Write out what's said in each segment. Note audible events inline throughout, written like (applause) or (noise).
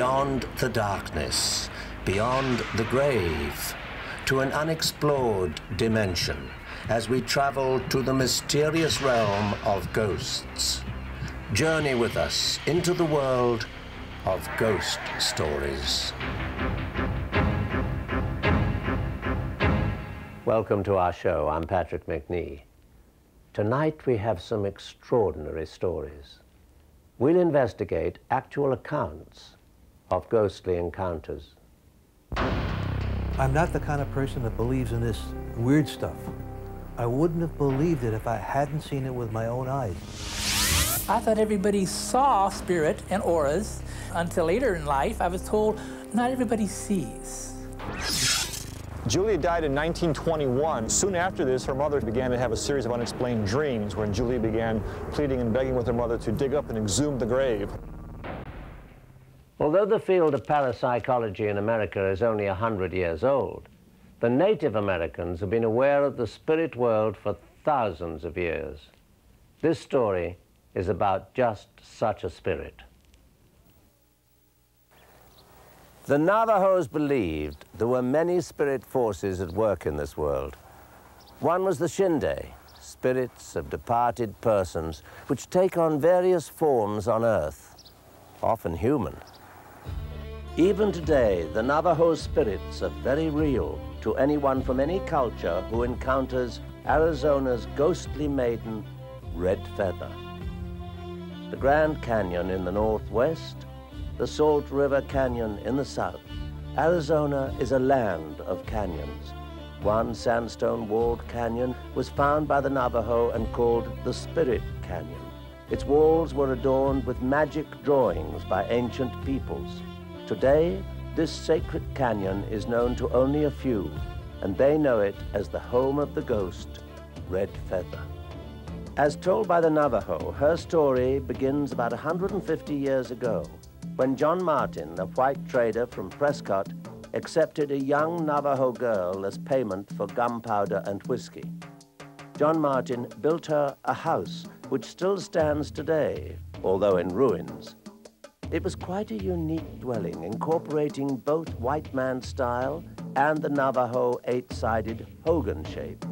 beyond the darkness, beyond the grave, to an unexplored dimension as we travel to the mysterious realm of ghosts. Journey with us into the world of ghost stories. Welcome to our show. I'm Patrick Macnee. Tonight we have some extraordinary stories. We'll investigate actual accounts of ghostly encounters. I'm not the kind of person that believes in this weird stuff. I wouldn't have believed it if I hadn't seen it with my own eyes. I thought everybody saw spirit and auras until later in life I was told not everybody sees. Julia died in 1921. Soon after this, her mother began to have a series of unexplained dreams when Julia began pleading and begging with her mother to dig up and exhume the grave. Although the field of parapsychology in America is only 100 years old, the Native Americans have been aware of the spirit world for thousands of years. This story is about just such a spirit. The Navajos believed there were many spirit forces at work in this world. One was the Chindi, spirits of departed persons, which take on various forms on Earth, often human. Even today, the Navajo spirits are very real to anyone from any culture who encounters Arizona's ghostly maiden, Red Feather. The Grand Canyon in the northwest the Salt River Canyon in the south. Arizona is a land of canyons. One sandstone-walled canyon was found by the Navajo and called the Spirit Canyon. Its walls were adorned with magic drawings by ancient peoples. Today, this sacred canyon is known to only a few, and they know it as the home of the ghost, Red Feather. As told by the Navajo, her story begins about 150 years ago when John Martin, a white trader from Prescott, accepted a young Navajo girl as payment for gunpowder and whiskey. John Martin built her a house which still stands today, although in ruins. It was quite a unique dwelling, incorporating both white man style and the Navajo eight-sided Hogan shape.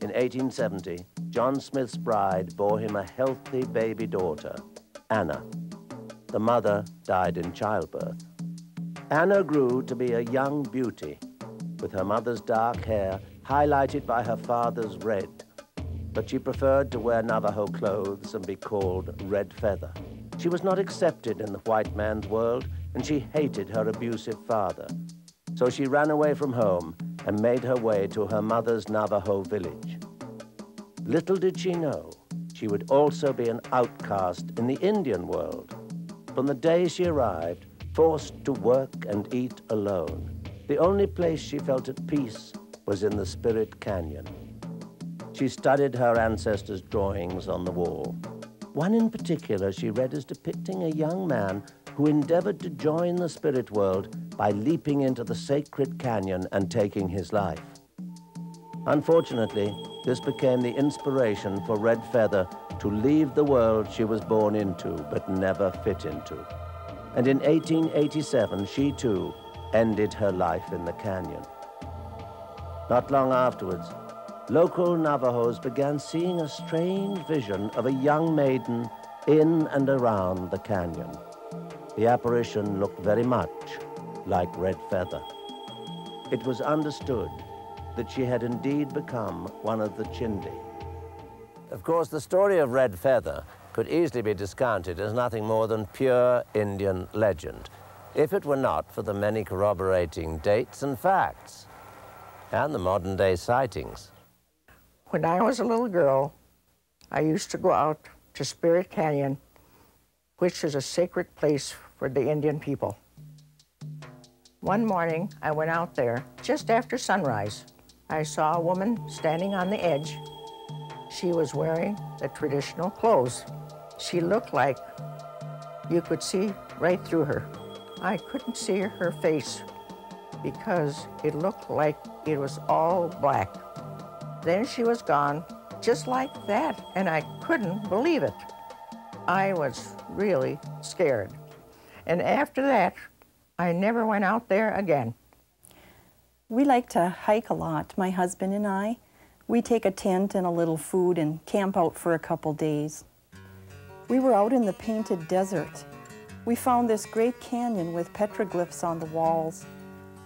In 1870, John Smith's bride bore him a healthy baby daughter, Anna. The mother died in childbirth. Anna grew to be a young beauty, with her mother's dark hair highlighted by her father's red. But she preferred to wear Navajo clothes and be called Red Feather. She was not accepted in the white man's world, and she hated her abusive father. So she ran away from home and made her way to her mother's Navajo village. Little did she know, she would also be an outcast in the Indian world from the day she arrived, forced to work and eat alone. The only place she felt at peace was in the Spirit Canyon. She studied her ancestors' drawings on the wall. One in particular she read as depicting a young man who endeavored to join the spirit world by leaping into the sacred canyon and taking his life. Unfortunately, this became the inspiration for Red Feather to leave the world she was born into but never fit into. And in 1887, she too ended her life in the canyon. Not long afterwards, local Navajos began seeing a strange vision of a young maiden in and around the canyon. The apparition looked very much like Red Feather. It was understood that she had indeed become one of the Chindi. Of course, the story of Red Feather could easily be discounted as nothing more than pure Indian legend, if it were not for the many corroborating dates and facts, and the modern-day sightings. When I was a little girl, I used to go out to Spirit Canyon, which is a sacred place for the Indian people. One morning, I went out there just after sunrise. I saw a woman standing on the edge she was wearing the traditional clothes. She looked like you could see right through her. I couldn't see her face because it looked like it was all black. Then she was gone, just like that, and I couldn't believe it. I was really scared. And after that, I never went out there again. We like to hike a lot, my husband and I. We take a tent and a little food and camp out for a couple days. We were out in the painted desert. We found this great canyon with petroglyphs on the walls.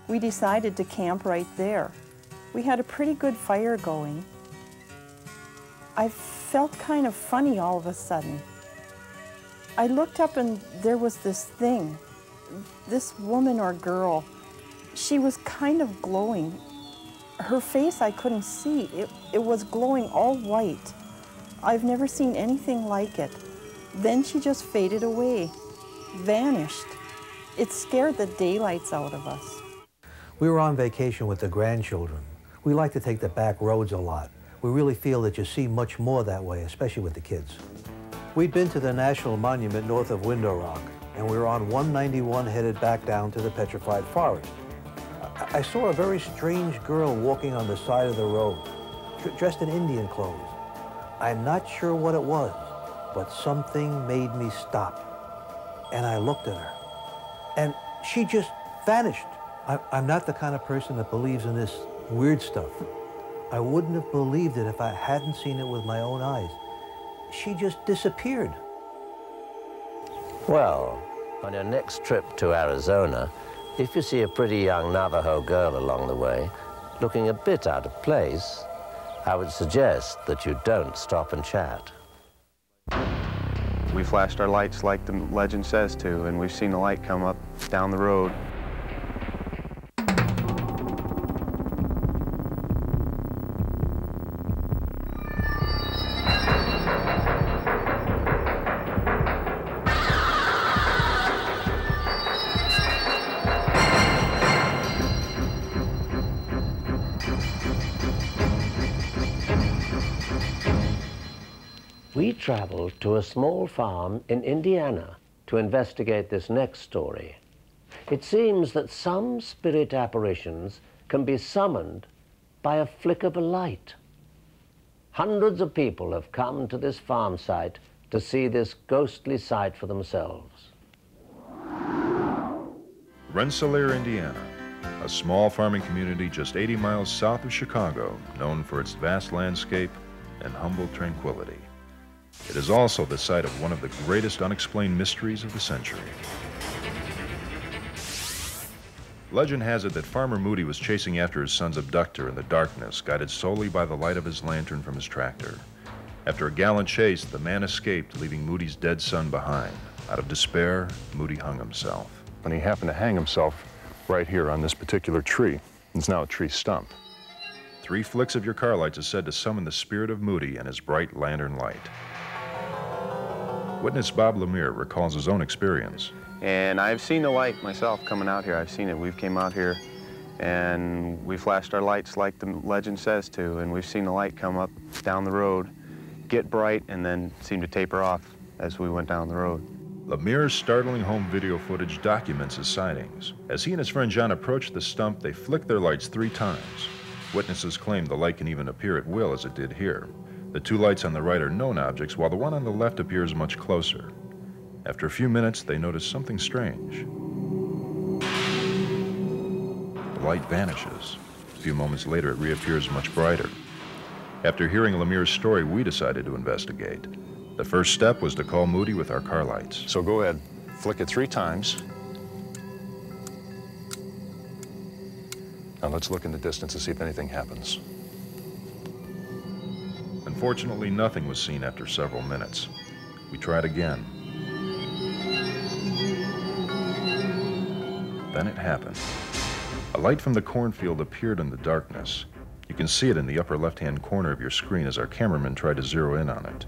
We decided to camp right there. We had a pretty good fire going. I felt kind of funny all of a sudden. I looked up and there was this thing, this woman or girl. She was kind of glowing. Her face I couldn't see. It, it was glowing all white. I've never seen anything like it. Then she just faded away, vanished. It scared the daylights out of us. We were on vacation with the grandchildren. We like to take the back roads a lot. We really feel that you see much more that way, especially with the kids. We'd been to the National Monument north of Window Rock, and we were on 191 headed back down to the Petrified Forest. I, I saw a very strange girl walking on the side of the road, dressed in Indian clothes. I'm not sure what it was, but something made me stop. And I looked at her, and she just vanished. I, I'm not the kind of person that believes in this weird stuff. I wouldn't have believed it if I hadn't seen it with my own eyes she just disappeared. Well, on your next trip to Arizona, if you see a pretty young Navajo girl along the way, looking a bit out of place, I would suggest that you don't stop and chat. We flashed our lights like the legend says to, and we've seen the light come up down the road a small farm in Indiana to investigate this next story. It seems that some spirit apparitions can be summoned by a flick of a light. Hundreds of people have come to this farm site to see this ghostly sight for themselves. Rensselaer, Indiana, a small farming community just 80 miles south of Chicago, known for its vast landscape and humble tranquility. It is also the site of one of the greatest unexplained mysteries of the century. Legend has it that Farmer Moody was chasing after his son's abductor in the darkness, guided solely by the light of his lantern from his tractor. After a gallant chase, the man escaped, leaving Moody's dead son behind. Out of despair, Moody hung himself. And he happened to hang himself right here on this particular tree. It's now a tree stump. Three flicks of your car lights is said to summon the spirit of Moody and his bright lantern light. Witness Bob Lemire recalls his own experience. And I've seen the light myself coming out here. I've seen it. We've came out here and we flashed our lights like the legend says to, and we've seen the light come up down the road, get bright, and then seem to taper off as we went down the road. Lemire's startling home video footage documents his sightings. As he and his friend John approached the stump, they flicked their lights three times. Witnesses claim the light can even appear at will as it did here. The two lights on the right are known objects, while the one on the left appears much closer. After a few minutes, they notice something strange. The light vanishes. A few moments later, it reappears much brighter. After hearing Lemire's story, we decided to investigate. The first step was to call Moody with our car lights. So go ahead, flick it three times. Now let's look in the distance to see if anything happens. Unfortunately, nothing was seen after several minutes. We tried again. Then it happened. A light from the cornfield appeared in the darkness. You can see it in the upper left-hand corner of your screen as our cameraman tried to zero in on it.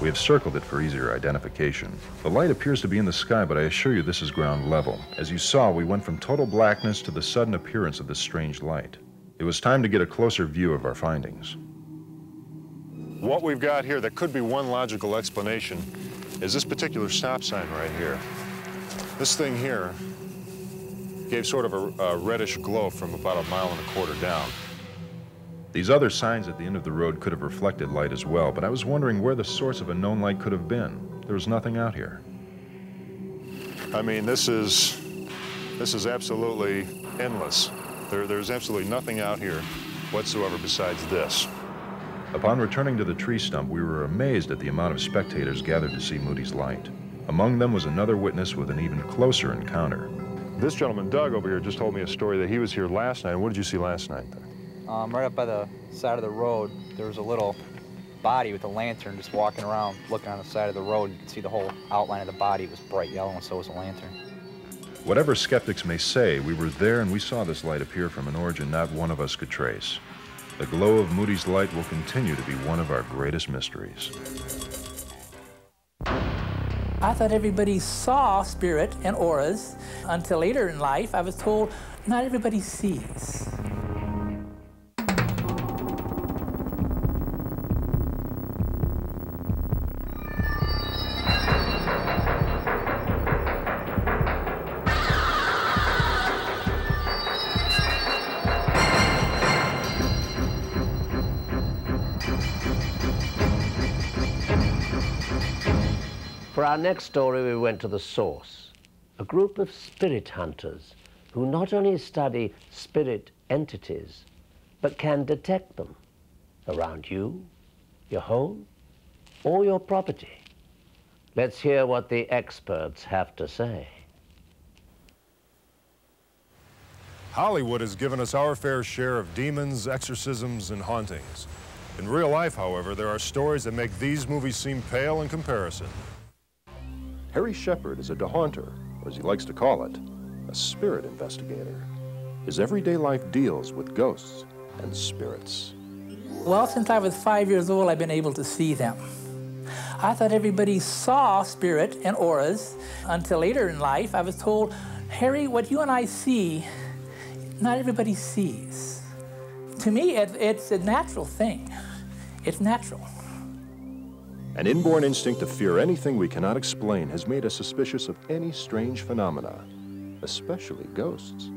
We have circled it for easier identification. The light appears to be in the sky, but I assure you this is ground level. As you saw, we went from total blackness to the sudden appearance of this strange light. It was time to get a closer view of our findings. What we've got here that could be one logical explanation is this particular stop sign right here. This thing here gave sort of a, a reddish glow from about a mile and a quarter down. These other signs at the end of the road could have reflected light as well, but I was wondering where the source of a known light could have been. There was nothing out here. I mean, this is, this is absolutely endless. There, there's absolutely nothing out here whatsoever besides this. Upon returning to the tree stump, we were amazed at the amount of spectators gathered to see Moody's light. Among them was another witness with an even closer encounter. This gentleman, Doug, over here, just told me a story that he was here last night. What did you see last night there? Um, right up by the side of the road, there was a little body with a lantern just walking around, looking on the side of the road. You could see the whole outline of the body. It was bright yellow, and so was the lantern. Whatever skeptics may say, we were there and we saw this light appear from an origin not one of us could trace. The glow of Moody's light will continue to be one of our greatest mysteries. I thought everybody saw spirit and auras until later in life I was told not everybody sees. Our next story, we went to the source, a group of spirit hunters who not only study spirit entities, but can detect them around you, your home, or your property. Let's hear what the experts have to say. Hollywood has given us our fair share of demons, exorcisms, and hauntings. In real life, however, there are stories that make these movies seem pale in comparison. Harry Shepard is a dehaunter, or as he likes to call it, a spirit investigator. His everyday life deals with ghosts and spirits. Well, since I was five years old, I've been able to see them. I thought everybody saw spirit and auras until later in life I was told, Harry, what you and I see, not everybody sees. To me, it, it's a natural thing. It's natural. An inborn instinct to fear anything we cannot explain has made us suspicious of any strange phenomena, especially ghosts.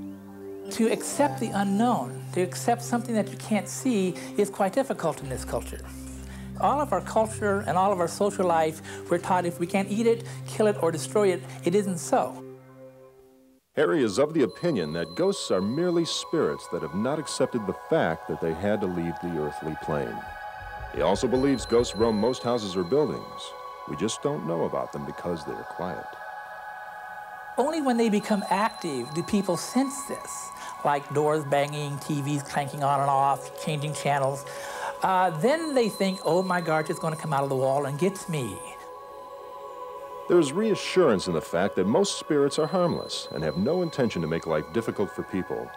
To accept the unknown, to accept something that you can't see, is quite difficult in this culture. All of our culture and all of our social life, we're taught if we can't eat it, kill it, or destroy it, it isn't so. Harry is of the opinion that ghosts are merely spirits that have not accepted the fact that they had to leave the earthly plane. He also believes ghosts roam most houses or buildings. We just don't know about them because they're quiet. Only when they become active do people sense this, like doors banging, TVs clanking on and off, changing channels. Uh, then they think, oh my God, it's going to come out of the wall and get me. There's reassurance in the fact that most spirits are harmless and have no intention to make life difficult for people.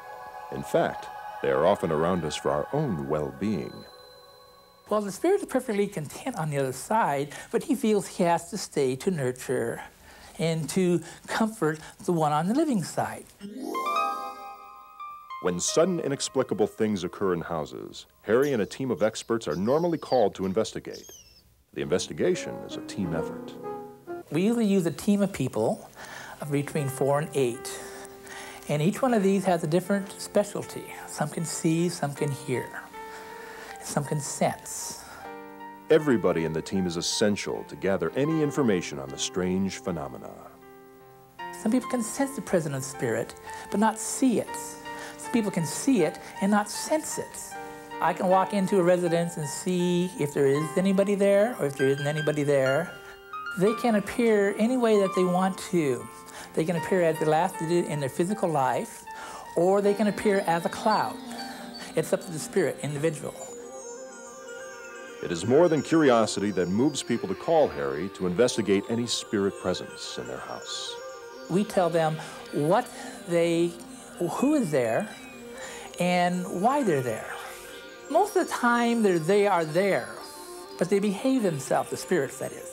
In fact, they are often around us for our own well-being. Well, the spirit is perfectly content on the other side, but he feels he has to stay to nurture and to comfort the one on the living side. When sudden inexplicable things occur in houses, Harry and a team of experts are normally called to investigate. The investigation is a team effort. We usually use a team of people of between four and eight. And each one of these has a different specialty. Some can see, some can hear, some can sense. Everybody in the team is essential to gather any information on the strange phenomena. Some people can sense the presence of spirit, but not see it. Some people can see it and not sense it. I can walk into a residence and see if there is anybody there or if there isn't anybody there. They can appear any way that they want to. They can appear as the last they did in their physical life, or they can appear as a cloud. It's up to the spirit, individual. It is more than curiosity that moves people to call Harry to investigate any spirit presence in their house. We tell them what they, who is there, and why they're there. Most of the time, they're, there, but they behave themselves, the spirits, that is.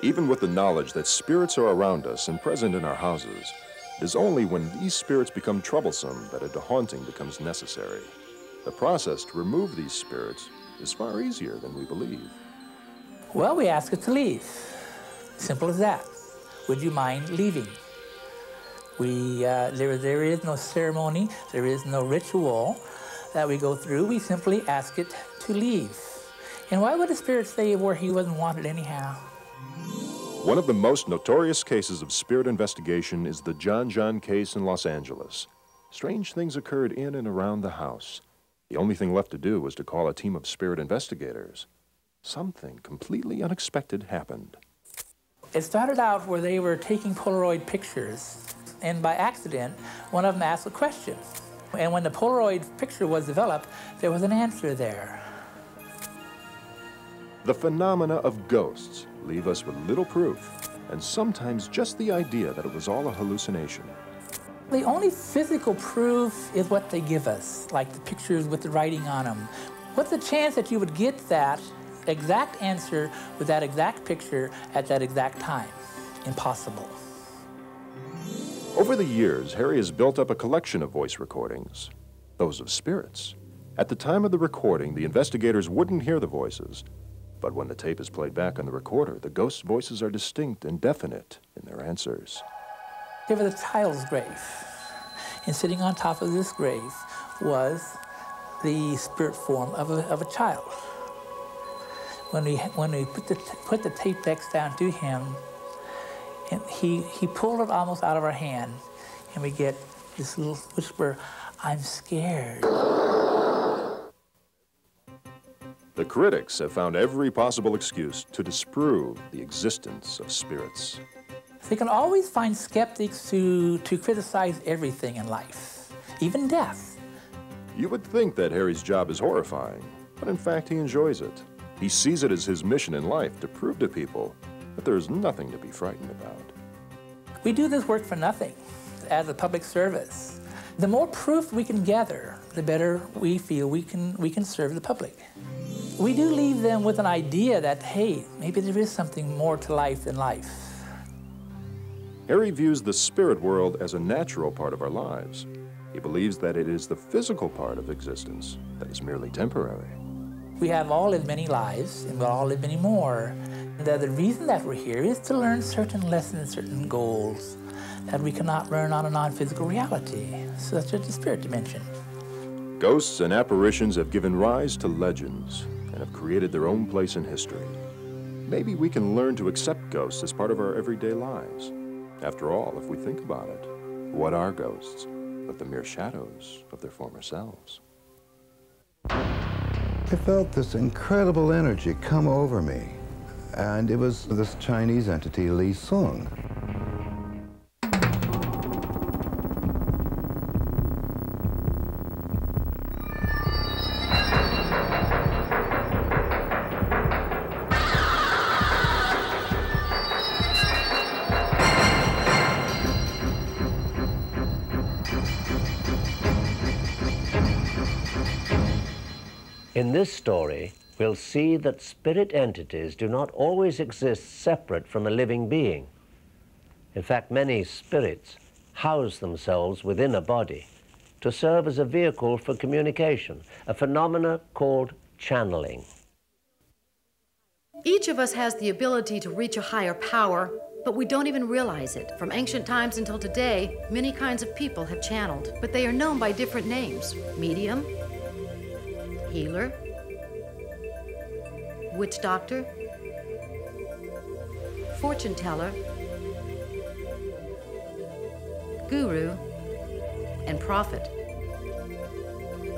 Even with the knowledge that spirits are around us and present in our houses, it is only when these spirits become troublesome that a dehaunting becomes necessary. The process to remove these spirits is far easier than we believe. Well, we ask it to leave. Simple as that. Would you mind leaving? We, uh, there, there is no ceremony, there is no ritual. that we go through, we simply ask it to leave. And why would a spirit stay where he wasn't wanted anyhow? One of the most notorious cases of spirit investigation is the John John case in Los Angeles. Strange things occurred in and around the house. The only thing left to do was to call a team of spirit investigators. Something completely unexpected happened. It started out where they were taking Polaroid pictures, and by accident, one of them asked a question. And when the Polaroid picture was developed, there was an answer there. The phenomena of ghosts leave us with little proof, and sometimes just the idea that it was all a hallucination. The only physical proof is what they give us, like the pictures with the writing on them. What's the chance that you would get that exact answer with that exact picture at that exact time? Impossible. Over the years, Harry has built up a collection of voice recordings, those of spirits. At the time of the recording, the investigators wouldn't hear the voices, but when the tape is played back on the recorder, the ghosts' voices are distinct and definite in their answers. There was a child's grave, and sitting on top of this grave was the spirit form of a, of a child. When we, when we put, the, put the tape decks down to him, and he, he pulled it almost out of our hand, and we get this little whisper, I'm scared. The critics have found every possible excuse to disprove the existence of spirits. They can always find skeptics to, to criticize everything in life, even death. You would think that Harry's job is horrifying, but in fact he enjoys it. He sees it as his mission in life to prove to people that there's nothing to be frightened about. We do this work for nothing, as a public service. The more proof we can gather, the better we feel we can, we can serve the public. We do leave them with an idea that, hey, maybe there is something more to life than life. Harry views the spirit world as a natural part of our lives. He believes that it is the physical part of existence that is merely temporary. We have all lived many lives, and we'll all live many more. And the reason that we're here is to learn certain lessons, certain goals that we cannot learn on a non-physical reality, such as the spirit dimension. Ghosts and apparitions have given rise to legends and have created their own place in history. Maybe we can learn to accept ghosts as part of our everyday lives. After all, if we think about it, what are ghosts but the mere shadows of their former selves? I felt this incredible energy come over me, and it was this Chinese entity, Li Sung. This story, we'll see that spirit entities do not always exist separate from a living being. In fact, many spirits house themselves within a body to serve as a vehicle for communication, a phenomena called channeling. Each of us has the ability to reach a higher power, but we don't even realize it. From ancient times until today, many kinds of people have channeled, but they are known by different names medium, healer, witch doctor, fortune teller, guru, and prophet.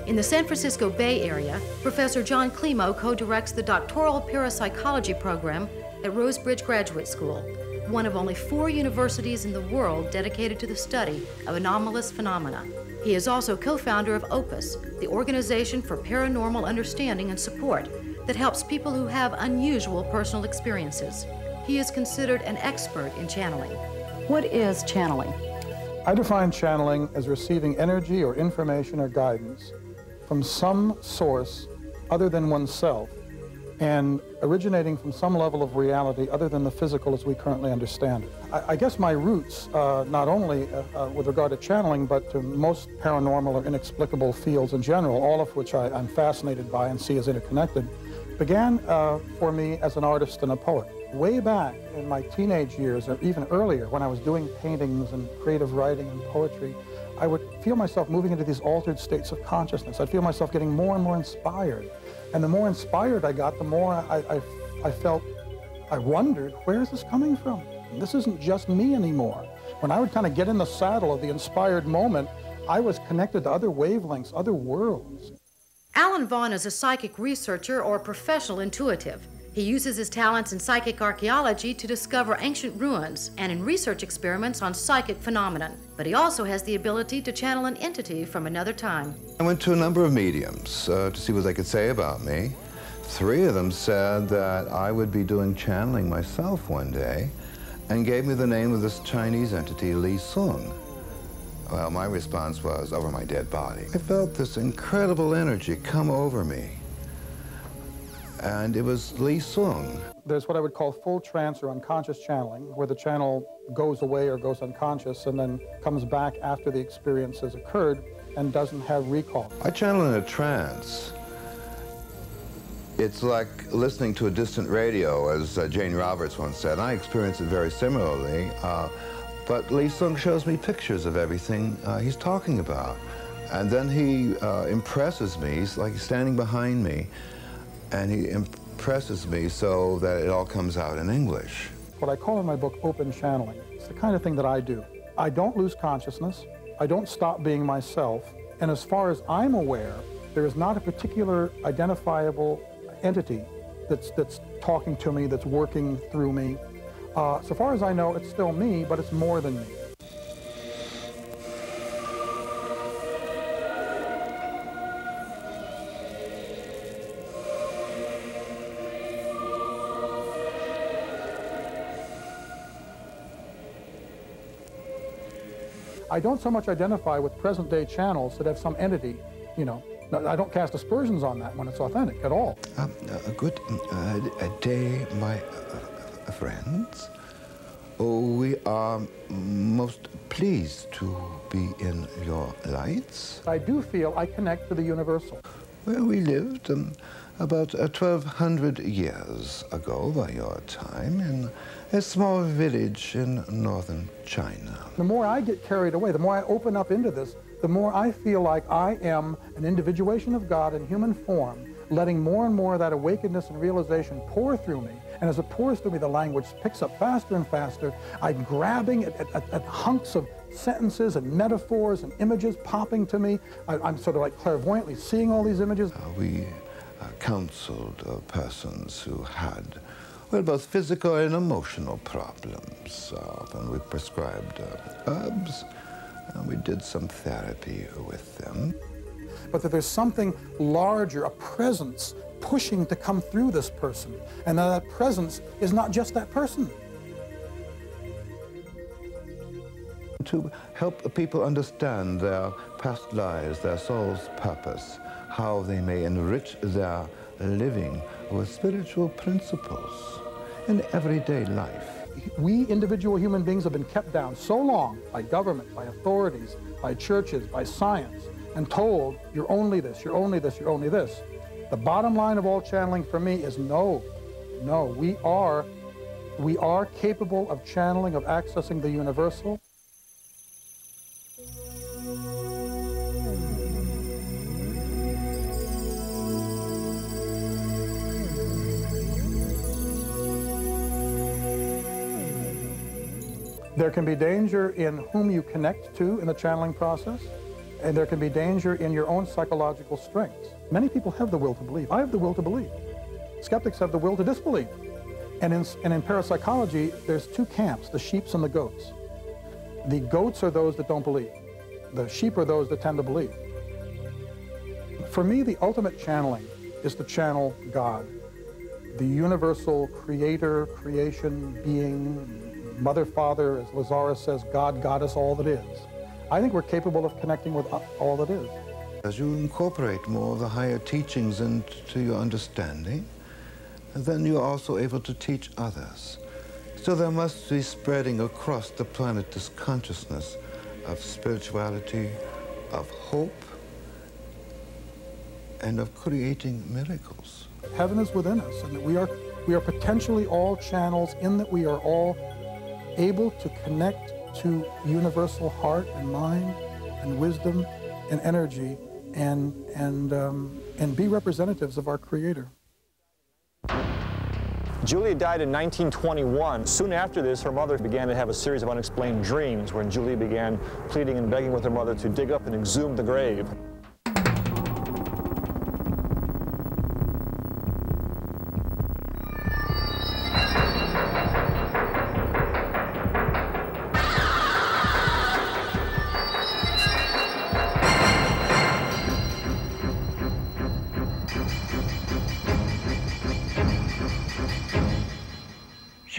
In the San Francisco Bay Area, Professor John Klimo co-directs the doctoral parapsychology program at Rosebridge Graduate School, one of only four universities in the world dedicated to the study of anomalous phenomena. He is also co-founder of OPUS, the Organization for Paranormal Understanding and Support that helps people who have unusual personal experiences. He is considered an expert in channeling. What is channeling? I define channeling as receiving energy or information or guidance from some source other than oneself and originating from some level of reality other than the physical as we currently understand it. I, I guess my roots, uh, not only uh, uh, with regard to channeling, but to most paranormal or inexplicable fields in general, all of which I, am fascinated by and see as interconnected, began uh, for me as an artist and a poet. Way back in my teenage years, or even earlier, when I was doing paintings and creative writing and poetry, I would feel myself moving into these altered states of consciousness. I'd feel myself getting more and more inspired. And the more inspired I got, the more I, I, I felt, I wondered, where is this coming from? This isn't just me anymore. When I would kind of get in the saddle of the inspired moment, I was connected to other wavelengths, other worlds. Alan Vaughan is a psychic researcher or professional intuitive. He uses his talents in psychic archaeology to discover ancient ruins and in research experiments on psychic phenomenon. But he also has the ability to channel an entity from another time. I went to a number of mediums uh, to see what they could say about me. Three of them said that I would be doing channeling myself one day and gave me the name of this Chinese entity, Li Sung. Well, my response was, over my dead body. I felt this incredible energy come over me and it was Li Sung. There's what I would call full trance or unconscious channeling, where the channel goes away or goes unconscious and then comes back after the experience has occurred and doesn't have recall. I channel in a trance. It's like listening to a distant radio, as uh, Jane Roberts once said. I experience it very similarly, uh, but Li Sung shows me pictures of everything uh, he's talking about. And then he uh, impresses me, he's like he's standing behind me, and he impresses me so that it all comes out in English. What I call in my book open channeling. It's the kind of thing that I do. I don't lose consciousness. I don't stop being myself. And as far as I'm aware, there is not a particular identifiable entity that's, that's talking to me, that's working through me. Uh, so far as I know, it's still me, but it's more than me. I don't so much identify with present-day channels that have some entity, you know. I don't cast aspersions on that when it's authentic at all. Um, a good uh, day, my uh, friends. Oh, we are most pleased to be in your lights. I do feel I connect to the universal. Where we lived um, about uh, 1,200 years ago by your time in a small village in northern China. The more I get carried away, the more I open up into this, the more I feel like I am an individuation of God in human form, letting more and more of that awakenedness and realization pour through me. And as it pours through me, the language picks up faster and faster. I'm grabbing at, at, at hunks of sentences and metaphors and images popping to me. I, am sort of like clairvoyantly seeing all these images. Uh, we uh, counseled uh, persons who had well, both physical and emotional problems. Uh, and we prescribed uh, herbs, and we did some therapy with them. But that there's something larger, a presence pushing to come through this person, and that, that presence is not just that person. To help people understand their past lives, their soul's purpose, how they may enrich their living with spiritual principles in everyday life. We individual human beings have been kept down so long by government, by authorities, by churches, by science, and told, you're only this, you're only this, you're only this. The bottom line of all channeling for me is no, no, we are, we are capable of channeling, of accessing the universal, There can be danger in whom you connect to in the channeling process, and there can be danger in your own psychological strengths. Many people have the will to believe. I have the will to believe. Skeptics have the will to disbelieve. And in, and in parapsychology, there's two camps, the sheeps and the goats. The goats are those that don't believe. The sheep are those that tend to believe. For me, the ultimate channeling is to channel God, the universal creator, creation, being, Mother, Father, as Lazaris says, God, Goddess, all that is. I think we're capable of connecting with all that is. As you incorporate more of the higher teachings into your understanding, then you're also able to teach others. So there must be spreading across the planet this consciousness of spirituality, of hope, and of creating miracles. Heaven is within us, and that we are, we are potentially all channels in that we are all able to connect to universal heart and mind and wisdom and energy and, and, um, and be representatives of our Creator. Julia died in 1921. Soon after this, her mother began to have a series of unexplained dreams when Julia began pleading and begging with her mother to dig up and exhume the grave.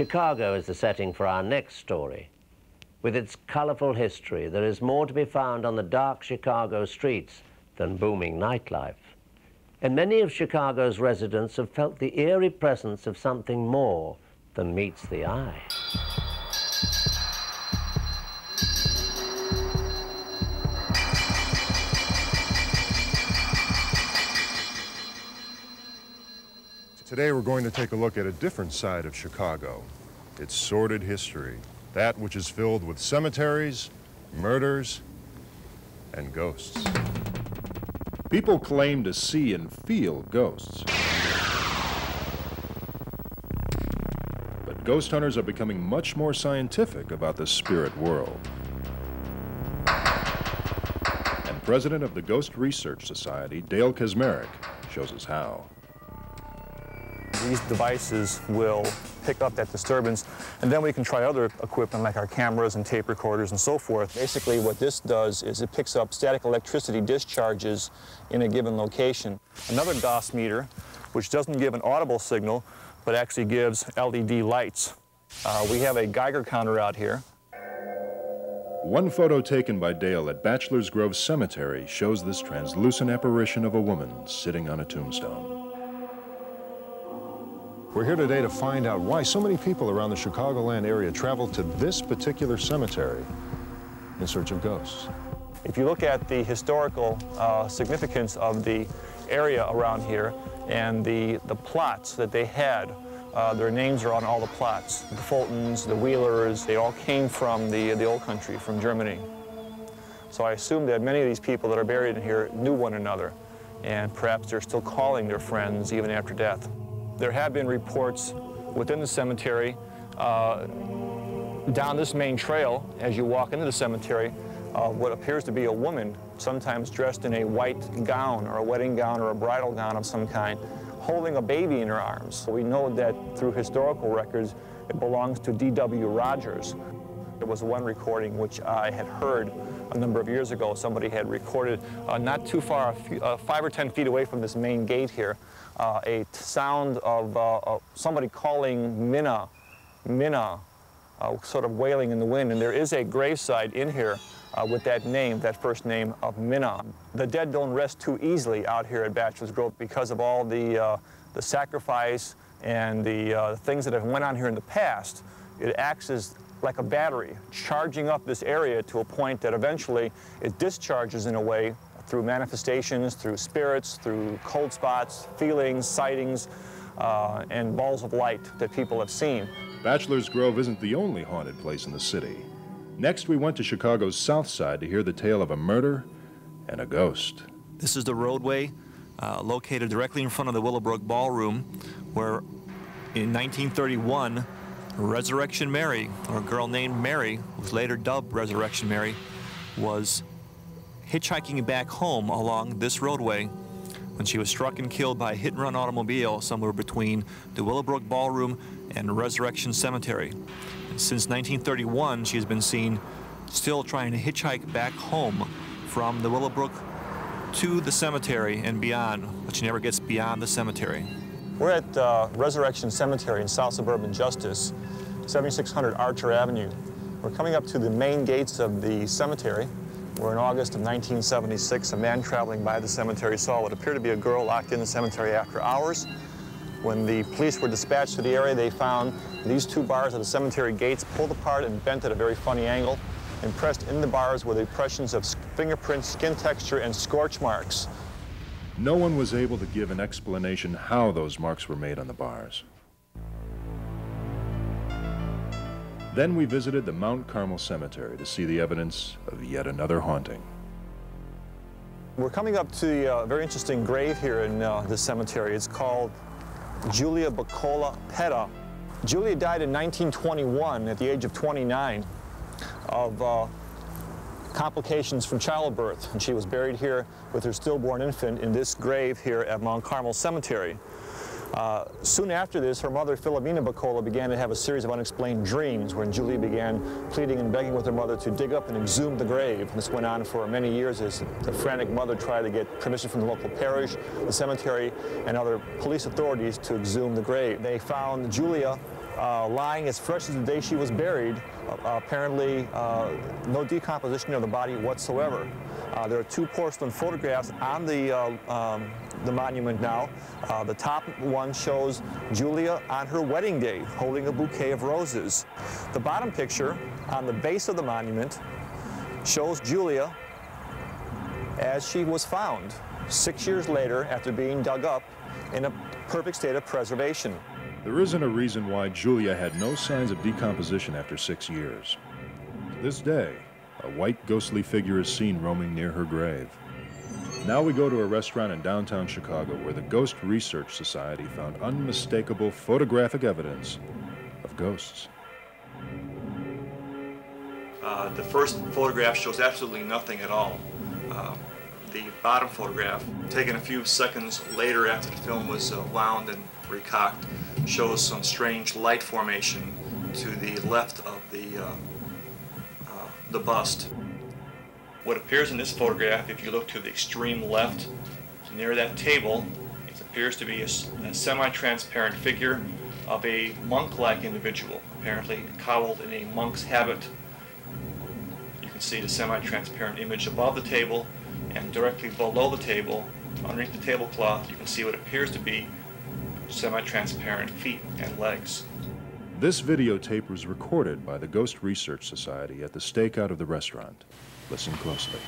Chicago is the setting for our next story. With its colorful history, there is more to be found on the dark Chicago streets than booming nightlife. And many of Chicago's residents have felt the eerie presence of something more than meets the eye. Today we're going to take a look at a different side of Chicago, its sordid history, that which is filled with cemeteries, murders, and ghosts. People claim to see and feel ghosts. But ghost hunters are becoming much more scientific about the spirit world. And president of the Ghost Research Society, Dale Kaczmarek, shows us how. These devices will pick up that disturbance, and then we can try other equipment like our cameras and tape recorders and so forth. Basically, what this does is it picks up static electricity discharges in a given location. Another DOS meter, which doesn't give an audible signal, but actually gives LED lights. Uh, we have a Geiger counter out here. One photo taken by Dale at Bachelor's Grove Cemetery shows this translucent apparition of a woman sitting on a tombstone. We're here today to find out why so many people around the Chicagoland area travel to this particular cemetery in search of ghosts. If you look at the historical uh, significance of the area around here and the, the plots that they had, uh, their names are on all the plots. The Fultons, the Wheelers, they all came from the, the old country, from Germany. So I assume that many of these people that are buried in here knew one another, and perhaps they're still calling their friends even after death. There have been reports within the cemetery uh, down this main trail as you walk into the cemetery uh, what appears to be a woman, sometimes dressed in a white gown or a wedding gown or a bridal gown of some kind, holding a baby in her arms. We know that through historical records it belongs to D.W. Rogers. There was one recording which I had heard a number of years ago. Somebody had recorded uh, not too far, few, uh, five or ten feet away from this main gate here, uh, a sound of uh, somebody calling Minna, Minna, uh, sort of wailing in the wind. And there is a gravesite in here uh, with that name, that first name of Minna. The dead don't rest too easily out here at Bachelor's Grove because of all the, uh, the sacrifice and the uh, things that have went on here in the past. It acts as like a battery, charging up this area to a point that eventually it discharges in a way through manifestations, through spirits, through cold spots, feelings, sightings, uh, and balls of light that people have seen. Bachelor's Grove isn't the only haunted place in the city. Next, we went to Chicago's south side to hear the tale of a murder and a ghost. This is the roadway uh, located directly in front of the Willowbrook Ballroom, where in 1931, Resurrection Mary, or a girl named Mary, was later dubbed Resurrection Mary, was hitchhiking back home along this roadway when she was struck and killed by a hit-and-run automobile somewhere between the Willowbrook Ballroom and Resurrection Cemetery. And since 1931, she has been seen still trying to hitchhike back home from the Willowbrook to the cemetery and beyond, but she never gets beyond the cemetery. We're at uh, Resurrection Cemetery in South Suburban Justice, 7600 Archer Avenue. We're coming up to the main gates of the cemetery. We're in August of 1976. A man traveling by the cemetery saw what appeared to be a girl locked in the cemetery after hours. When the police were dispatched to the area, they found these two bars of the cemetery gates pulled apart and bent at a very funny angle. And pressed in the bars were the impressions of fingerprints, skin texture, and scorch marks. No one was able to give an explanation how those marks were made on the bars. Then we visited the Mount Carmel Cemetery to see the evidence of yet another haunting. We're coming up to a uh, very interesting grave here in uh, cemetery. It's called Julia Buccola Petta. Julia died in 1921 at the age of 29 of uh, complications from childbirth, and she was buried here with her stillborn infant in this grave here at Mount Carmel Cemetery. Uh, soon after this, her mother, Philomena Buccola, began to have a series of unexplained dreams when Julia began pleading and begging with her mother to dig up and exhume the grave. This went on for many years as the frantic mother tried to get permission from the local parish, the cemetery, and other police authorities to exhume the grave. They found Julia uh, lying as fresh as the day she was buried, uh, apparently uh, no decomposition of the body whatsoever. Uh, there are two porcelain photographs on the, uh, um, the monument now. Uh, the top one shows Julia on her wedding day holding a bouquet of roses. The bottom picture on the base of the monument shows Julia as she was found six years later after being dug up in a perfect state of preservation. There isn't a reason why Julia had no signs of decomposition after six years. To this day, a white ghostly figure is seen roaming near her grave. Now we go to a restaurant in downtown Chicago where the Ghost Research Society found unmistakable photographic evidence of ghosts. Uh, the first photograph shows absolutely nothing at all. Uh, the bottom photograph, taken a few seconds later after the film was uh, wound and recocked, shows some strange light formation to the left of the, uh, the bust. What appears in this photograph, if you look to the extreme left, near that table, it appears to be a, a semi-transparent figure of a monk-like individual, apparently cowled in a monk's habit. You can see the semi-transparent image above the table and directly below the table, underneath the tablecloth, you can see what appears to be semi-transparent feet and legs. This videotape was recorded by the Ghost Research Society at the stakeout of the restaurant. Listen closely.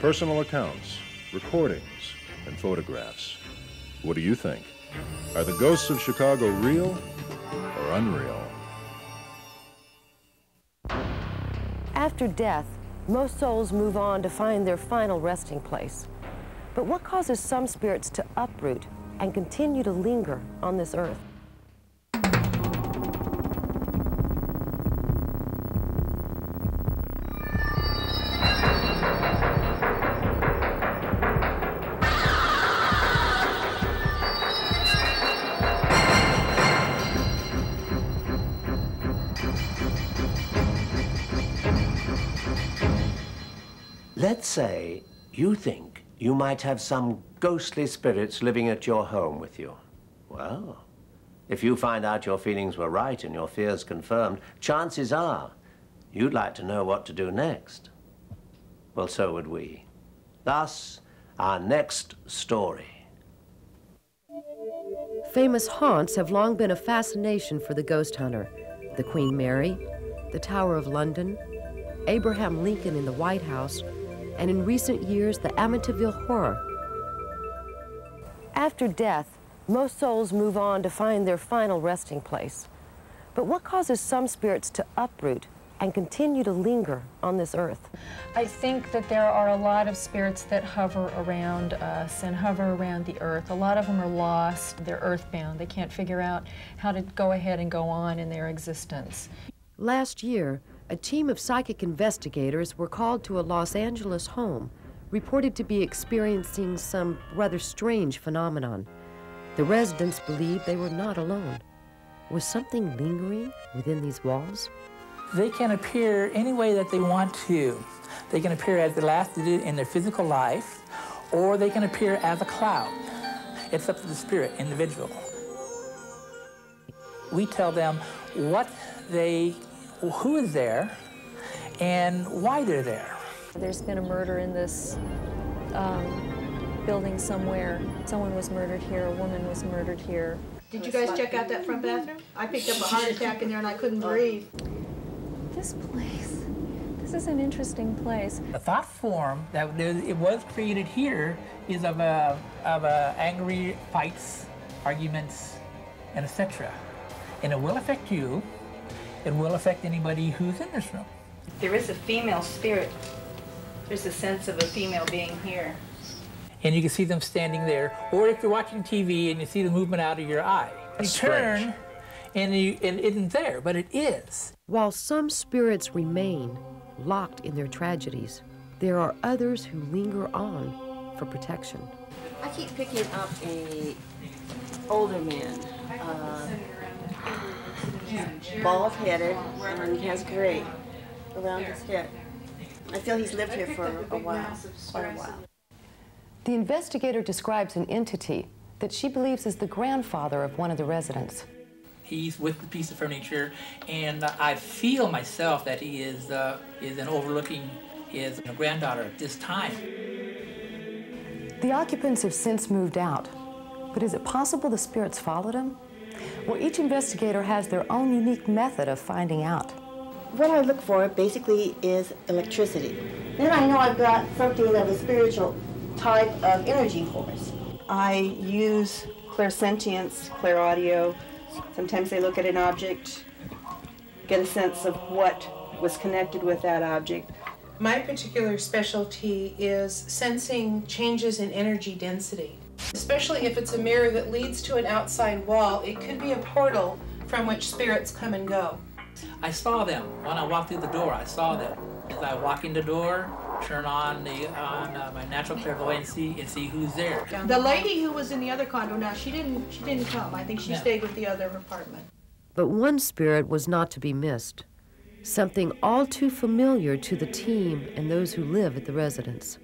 Personal accounts, recordings, and photographs. What do you think? Are the ghosts of Chicago real or unreal? After death, most souls move on to find their final resting place. But what causes some spirits to uproot and continue to linger on this earth? Let's say you think you might have some ghostly spirits living at your home with you. Well, if you find out your feelings were right and your fears confirmed, chances are you'd like to know what to do next. Well, so would we. Thus, our next story. Famous haunts have long been a fascination for the ghost hunter. The Queen Mary, the Tower of London, Abraham Lincoln in the White House, and in recent years, the Amityville Horror. After death, most souls move on to find their final resting place. But what causes some spirits to uproot and continue to linger on this earth? I think that there are a lot of spirits that hover around us and hover around the earth. A lot of them are lost, they're earthbound. They can't figure out how to go ahead and go on in their existence. Last year, a team of psychic investigators were called to a Los Angeles home, reported to be experiencing some rather strange phenomenon. The residents believed they were not alone. Was something lingering within these walls? They can appear any way that they want to. They can appear as the last did in their physical life, or they can appear as a cloud. It's up to the spirit, individual. We tell them what they who is there and why they're there. There's been a murder in this um, building somewhere. Someone was murdered here, a woman was murdered here. Did you guys check out that front bathroom? I picked up a heart (laughs) attack in there and I couldn't breathe. This place, This is an interesting place. The thought form that it was created here is of a, of a angry fights, arguments, and etc. And it will affect you. It will affect anybody who's in this room. There is a female spirit. There's a sense of a female being here. And you can see them standing there. Or if you're watching TV and you see the movement out of your eye, That's you turn strange. and, you, and it isn't there, but it is. While some spirits remain locked in their tragedies, there are others who linger on for protection. I keep picking up a older man. Uh, he's bald-headed and he has gray around his head. I feel he's lived here for a while, quite a while. The investigator describes an entity that she believes is the grandfather of one of the residents. He's with the piece of furniture, and I feel myself that he is uh, is an overlooking his granddaughter at this time. The occupants have since moved out, but is it possible the spirits followed him? Well, each investigator has their own unique method of finding out. What I look for basically is electricity. Then I know I've got something of a spiritual type of energy force. I use clairsentience, clairaudio. Sometimes I look at an object, get a sense of what was connected with that object. My particular specialty is sensing changes in energy density. Especially if it's a mirror that leads to an outside wall, it could be a portal from which spirits come and go. I saw them when I walked through the door. I saw them as I walk in the door, turn on the on uh, my natural clairvoyancy and see who's there. The lady who was in the other condo now, she didn't she didn't come. I think she No. stayed with the other apartment. But one spirit was not to be missed, something all too familiar to the team and those who live at the residence.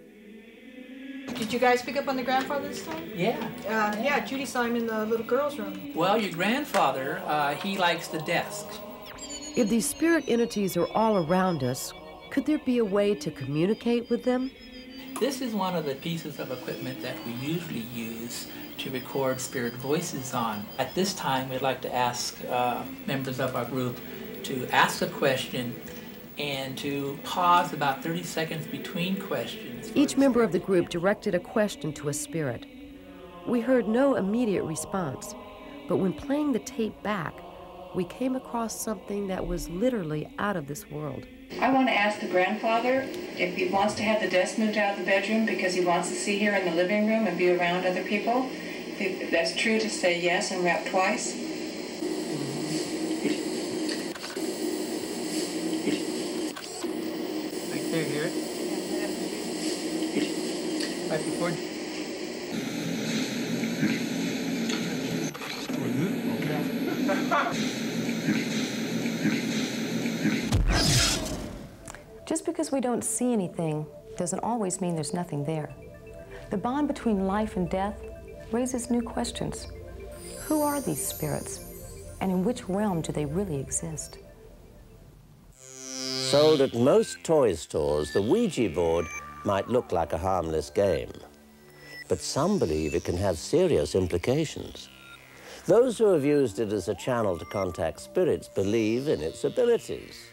Did you guys pick up on the grandfather this time? Yeah. Uh, yeah, Judy saw him in the little girl's room. Well, your grandfather, uh, he likes the desk. If these spirit entities are all around us, could there be a way to communicate with them? This is one of the pieces of equipment that we usually use to record spirit voices on. At this time, we'd like to ask uh, members of our group to ask a question and to pause about 30 seconds between questions. Each member of the group directed a question to a spirit. We heard no immediate response, but when playing the tape back, we came across something that was literally out of this world. I want to ask the grandfather if he wants to have the desk moved out of the bedroom because he wants to see here in the living room and be around other people. If, that's true, to say yes and rap twice. Right there, hear it? Right before. Just because we don't see anything doesn't always mean there's nothing there. The bond between life and death raises new questions. Who are these spirits? And in which realm do they really exist? Sold at most toy stores, the Ouija board might look like a harmless game. But some believe it can have serious implications. Those who have used it as a channel to contact spirits believe in its abilities.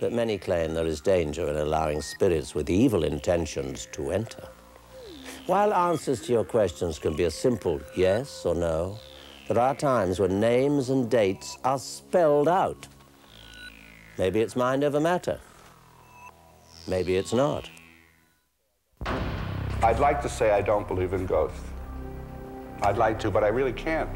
But many claim there is danger in allowing spirits with evil intentions to enter. While answers to your questions can be a simple yes or no, there are times when names and dates are spelled out. Maybe it's mind over matter. Maybe it's not. I'd like to say I don't believe in ghosts. I'd like to, but I really can't.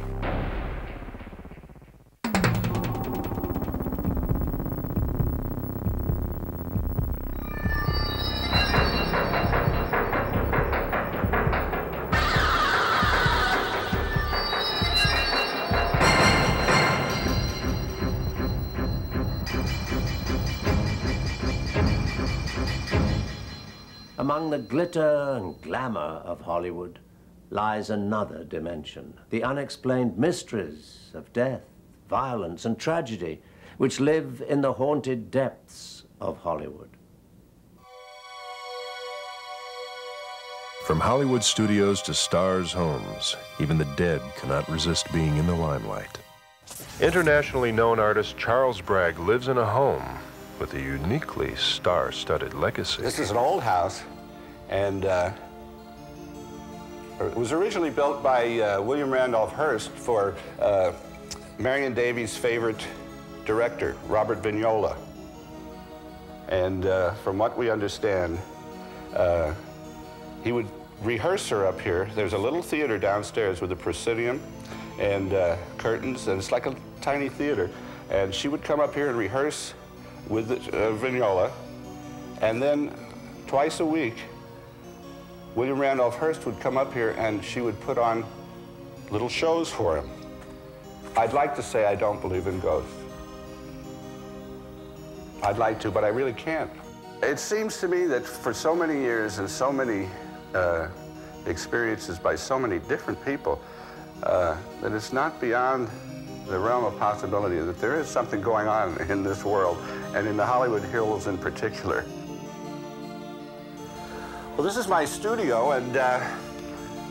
Among the glitter and glamour of Hollywood lies another dimension, the unexplained mysteries of death, violence, and tragedy which live in the haunted depths of Hollywood. From Hollywood studios to stars' homes, even the dead cannot resist being in the limelight. Internationally known artist Charles Bragg lives in a home with a uniquely star-studded legacy. This is an old house, and uh, it was originally built by uh, William Randolph Hearst for uh, Marion Davies' favorite director, Robert Vignola. And uh, from what we understand, uh, he would rehearse her up here. There's a little theater downstairs with a proscenium and uh, curtains, and it's like a tiny theater. And she would come up here and rehearse with uh, Vignola, and then twice a week, William Randolph Hearst would come up here and she would put on little shows for him. I'd like to say I don't believe in ghosts. I'd like to, but I really can't. It seems to me that for so many years and so many uh, experiences by so many different people, uh, that it's not beyond the realm of possibility that there is something going on in this world and in the Hollywood Hills in particular. Well, this is my studio, and uh,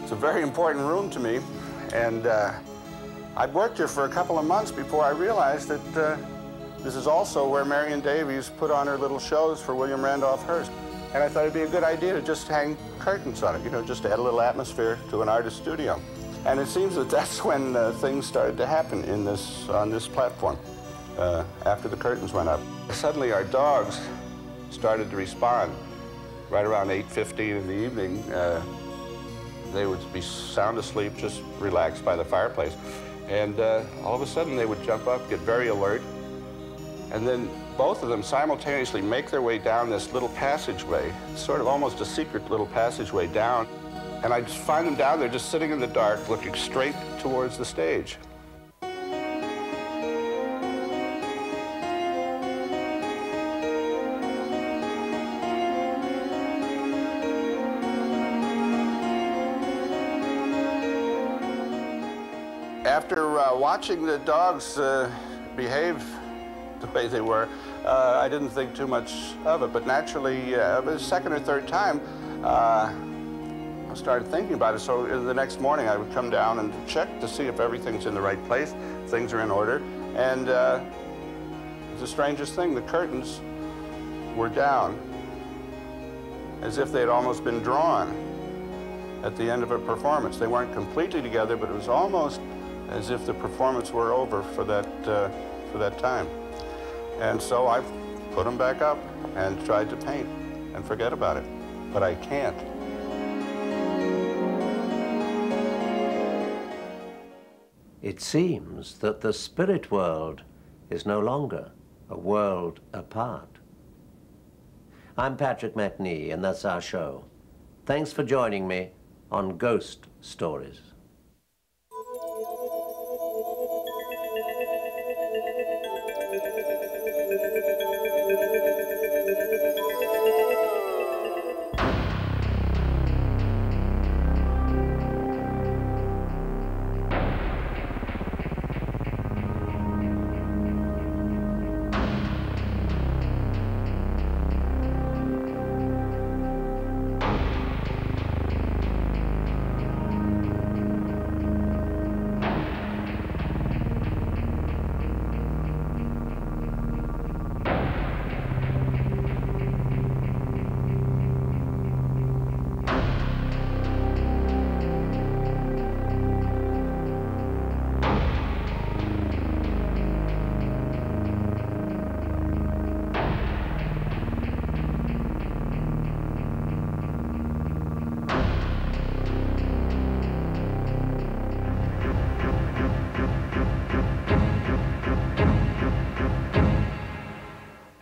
it's a very important room to me. And uh, I'd worked here for a couple of months before I realized that uh, this is also where Marion Davies put on her little shows for William Randolph Hearst. And I thought it'd be a good idea to just hang curtains on it, you know, just to add a little atmosphere to an artist studio. And it seems that that's (laughs) when uh, things started to happen in this, on this platform, uh, after the curtains went up. Suddenly our dogs started to respond. Right around 8.15 in the evening, uh, they would be sound asleep, just relaxed by the fireplace. And uh, all of a sudden they would jump up, get very alert, and then both of them simultaneously make their way down this little passageway, sort of almost a secret little passageway down. And I just find them down there just sitting in the dark, looking straight towards the stage. Watching the dogs uh, behave (laughs) the way they were, uh, I didn't think too much of it. But naturally, uh, the second or third time, uh, I started thinking about it. So the next morning, I would come down and check to see if everything's in the right place, things are in order. And uh, the strangest thing, the curtains were down as if they'd almost been drawn at the end of a performance. They weren't completely together, but it was almost as if the performance were over for that, uh, for that time. And so I put them back up and tried to paint and forget about it, but I can't. It seems that the spirit world is no longer a world apart. I'm Patrick Macnee, and that's our show. Thanks for joining me on Ghost Stories.